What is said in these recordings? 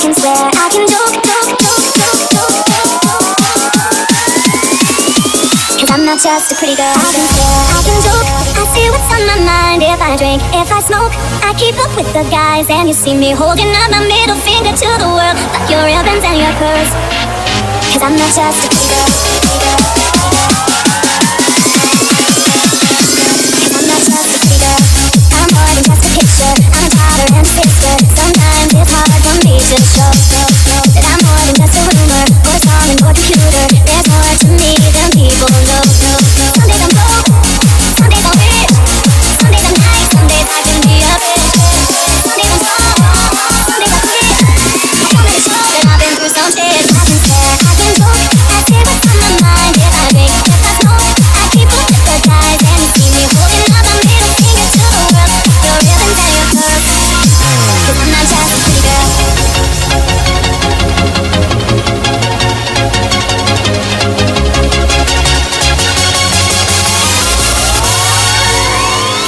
I can joke, joke, joke, joke, joke, joke. Cause I'm not just a pretty girl. I can swear, I can joke. I see what's on my mind if I drink, if I smoke. I keep up with the guys, and you see me holding up my middle finger to the world. Fuck your ribbons and your pearls. Cause I'm not just a pretty girl. Pretty girl,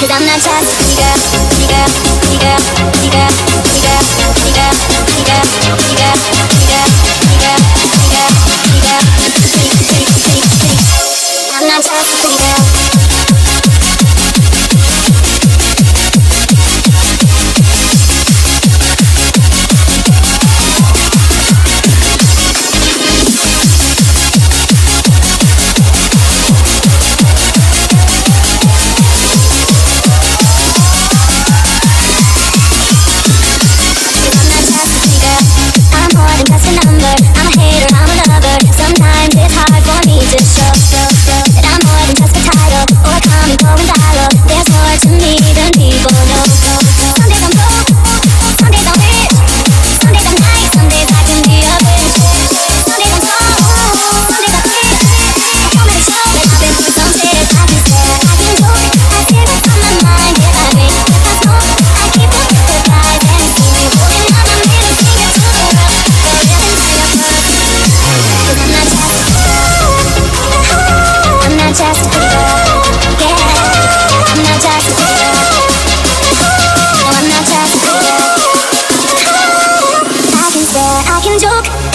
Cause I'm not just a pretty girl, pretty girl, pretty girl, pretty girl. 就看。